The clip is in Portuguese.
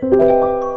Música